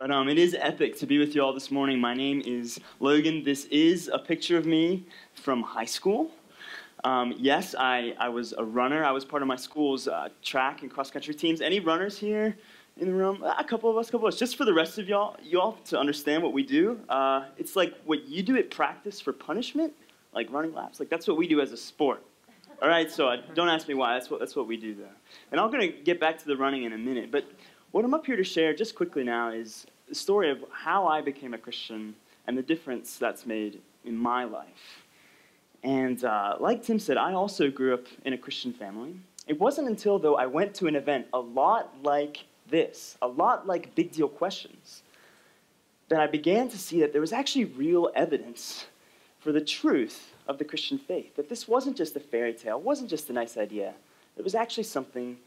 But um, it is epic to be with you all this morning. My name is Logan. This is a picture of me from high school. Um, yes, I, I was a runner. I was part of my school's uh, track and cross country teams. Any runners here in the room? A couple of us, a couple of us. Just for the rest of y'all, y'all to understand what we do. Uh, it's like what you do at practice for punishment, like running laps. Like that's what we do as a sport. All right, so uh, don't ask me why. That's what that's what we do there. And I'm going to get back to the running in a minute, but what I'm up here to share just quickly now is the story of how I became a Christian and the difference that's made in my life. And uh, like Tim said, I also grew up in a Christian family. It wasn't until, though, I went to an event a lot like this, a lot like Big Deal Questions, that I began to see that there was actually real evidence for the truth of the Christian faith. That this wasn't just a fairy tale, wasn't just a nice idea. It was actually something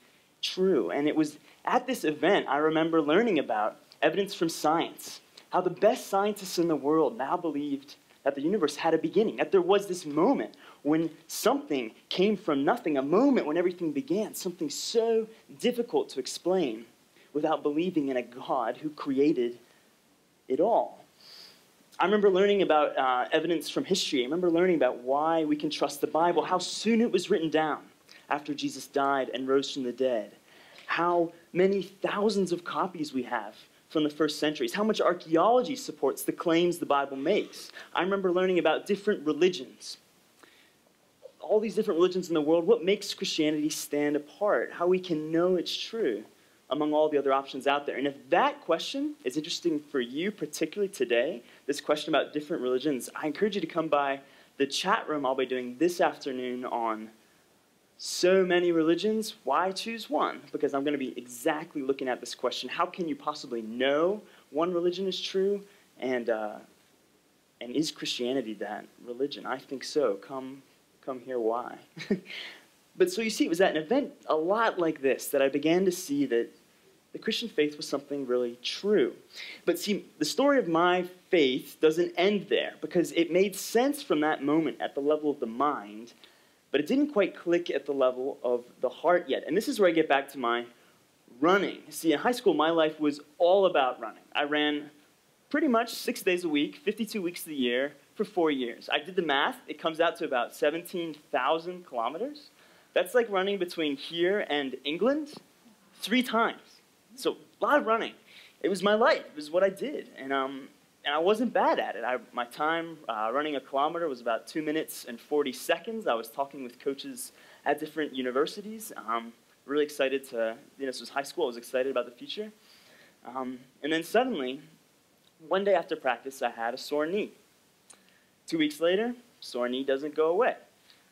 true. And it was at this event I remember learning about evidence from science, how the best scientists in the world now believed that the universe had a beginning, that there was this moment when something came from nothing, a moment when everything began, something so difficult to explain without believing in a God who created it all. I remember learning about uh, evidence from history. I remember learning about why we can trust the Bible, how soon it was written down after Jesus died and rose from the dead, how many thousands of copies we have from the first centuries, how much archaeology supports the claims the Bible makes. I remember learning about different religions, all these different religions in the world, what makes Christianity stand apart, how we can know it's true among all the other options out there. And if that question is interesting for you, particularly today, this question about different religions, I encourage you to come by the chat room I'll be doing this afternoon on so many religions, why choose one? Because I'm going to be exactly looking at this question. How can you possibly know one religion is true? And, uh, and is Christianity that religion? I think so. Come, come here, why? but so you see, it was at an event a lot like this that I began to see that the Christian faith was something really true. But see, the story of my faith doesn't end there because it made sense from that moment at the level of the mind but it didn't quite click at the level of the heart yet. And this is where I get back to my running. See, in high school, my life was all about running. I ran pretty much six days a week, 52 weeks of the year, for four years. I did the math. It comes out to about 17,000 kilometers. That's like running between here and England three times. So a lot of running. It was my life. It was what I did. And um, and I wasn't bad at it. I, my time uh, running a kilometer was about two minutes and 40 seconds. I was talking with coaches at different universities. Um, really excited to, you know, this was high school, I was excited about the future. Um, and then suddenly, one day after practice, I had a sore knee. Two weeks later, sore knee doesn't go away.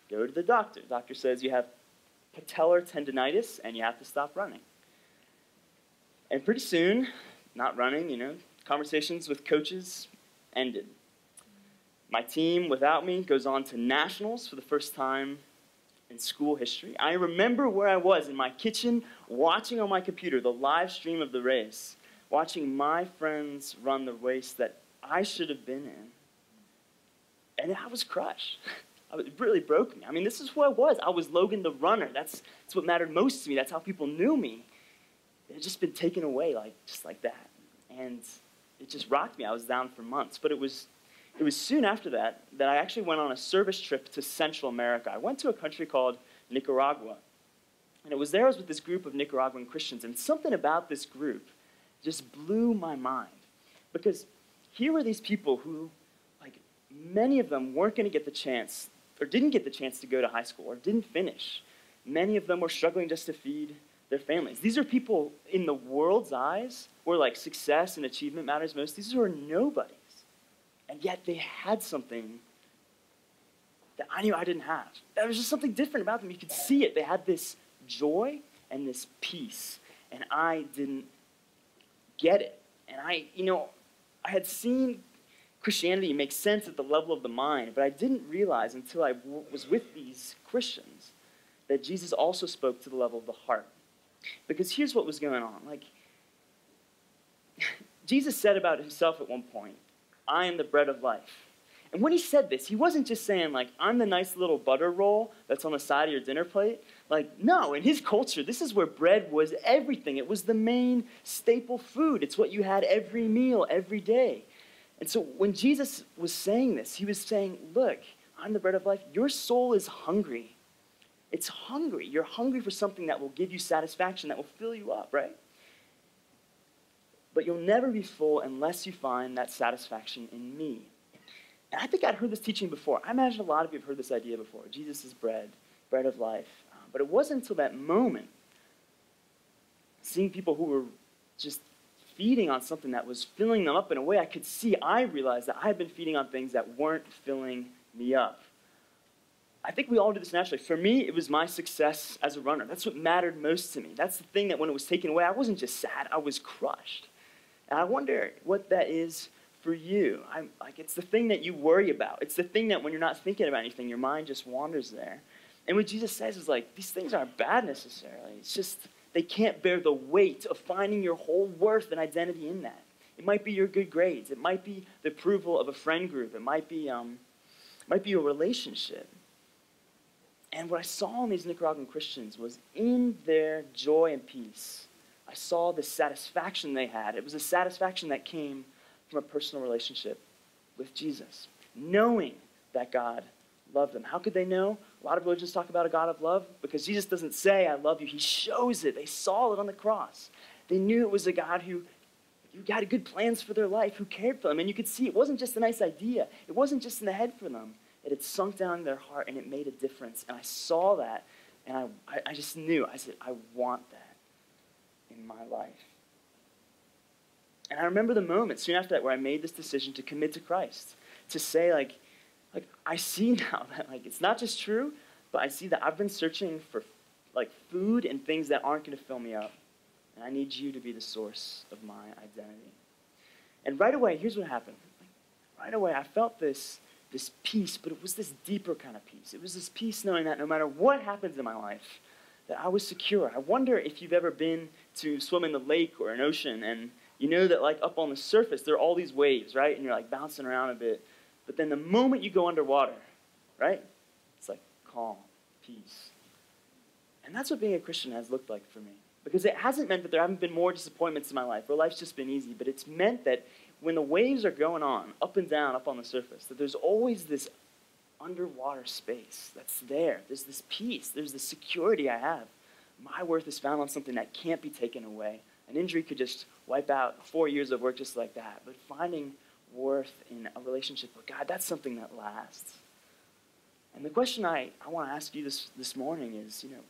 Go to the doctor. Doctor says you have patellar tendonitis and you have to stop running. And pretty soon, not running, you know, Conversations with coaches ended. My team, without me, goes on to nationals for the first time in school history. I remember where I was in my kitchen, watching on my computer the live stream of the race, watching my friends run the race that I should have been in. And I was crushed. It really broke me. I mean, this is who I was. I was Logan the runner. That's, that's what mattered most to me. That's how people knew me. It had just been taken away, like just like that. And it just rocked me. I was down for months. But it was, it was soon after that that I actually went on a service trip to Central America. I went to a country called Nicaragua. And it was there I was with this group of Nicaraguan Christians. And something about this group just blew my mind. Because here were these people who, like, many of them weren't going to get the chance, or didn't get the chance to go to high school, or didn't finish. Many of them were struggling just to feed their families. These are people in the world's eyes where like success and achievement matters most. These are nobodies. And yet they had something that I knew I didn't have. There was just something different about them. You could see it. They had this joy and this peace. And I didn't get it. And I, you know, I had seen Christianity make sense at the level of the mind, but I didn't realize until I was with these Christians that Jesus also spoke to the level of the heart. Because here's what was going on. Like, Jesus said about himself at one point, I am the bread of life. And when he said this, he wasn't just saying, like, I'm the nice little butter roll that's on the side of your dinner plate. Like, no, in his culture, this is where bread was everything. It was the main staple food, it's what you had every meal, every day. And so when Jesus was saying this, he was saying, Look, I'm the bread of life. Your soul is hungry. It's hungry. You're hungry for something that will give you satisfaction, that will fill you up, right? But you'll never be full unless you find that satisfaction in me. And I think I'd heard this teaching before. I imagine a lot of you have heard this idea before Jesus is bread, bread of life. Um, but it wasn't until that moment, seeing people who were just feeding on something that was filling them up in a way I could see, I realized that I had been feeding on things that weren't filling me up. I think we all do this naturally. For me, it was my success as a runner. That's what mattered most to me. That's the thing that when it was taken away, I wasn't just sad, I was crushed. And I wonder what that is for you. I'm, like it's the thing that you worry about. It's the thing that when you're not thinking about anything, your mind just wanders there. And what Jesus says is like these things aren't bad necessarily. It's just they can't bear the weight of finding your whole worth and identity in that. It might be your good grades. It might be the approval of a friend group. It might be um, might be a relationship. And what I saw in these Nicaraguan Christians was in their joy and peace I saw the satisfaction they had. It was a satisfaction that came from a personal relationship with Jesus, knowing that God loved them. How could they know? A lot of religions talk about a God of love because Jesus doesn't say, I love you. He shows it. They saw it on the cross. They knew it was a God who, who had good plans for their life, who cared for them. And you could see it wasn't just a nice idea, it wasn't just in the head for them. It had sunk down in their heart and it made a difference. And I saw that and I, I, just knew. I said, I want that in my life. And I remember the moment soon after that where I made this decision to commit to Christ, to say, like, like I see now that like it's not just true, but I see that I've been searching for like food and things that aren't going to fill me up. And I need you to be the source of my identity. And right away, here's what happened. Right away, I felt this, this peace, but it was this deeper kind of peace. It was this peace knowing that no matter what happens in my life, that I was secure. I wonder if you've ever been to swim in the lake or an ocean and you know that like up on the surface there are all these waves, right? And you're like bouncing around a bit. But then the moment you go underwater, right? It's like calm, peace. And that's what being a Christian has looked like for me. Because it hasn't meant that there haven't been more disappointments in my life or life's just been easy, but it's meant that when the waves are going on, up and down, up on the surface, that there's always this underwater space that's there. There's this peace, there's this security I have. My worth is found on something that can't be taken away. An injury could just wipe out four years of work just like that. But finding worth in a relationship with God, that's something that lasts. And the question I, I want to ask you this, this morning is, you know,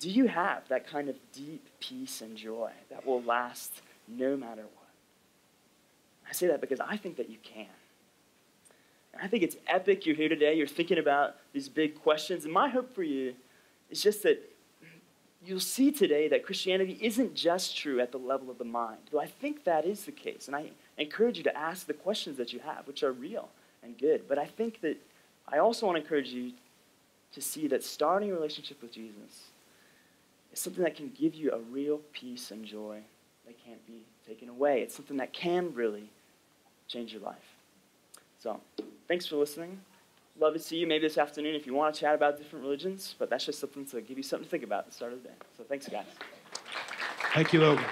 do you have that kind of deep peace and joy that will last no matter what? I say that because I think that you can. And I think it's epic you're here today. You're thinking about these big questions. And my hope for you is just that you'll see today that Christianity isn't just true at the level of the mind, though I think that is the case. And I encourage you to ask the questions that you have, which are real and good. But I think that I also want to encourage you to see that starting a relationship with Jesus is something that can give you a real peace and joy that can't be taken away. It's something that can really change your life. So, thanks for listening. Love to see you maybe this afternoon if you want to chat about different religions, but that's just something to give you something to think about at the start of the day. So, thanks, guys. Thank you, Logan.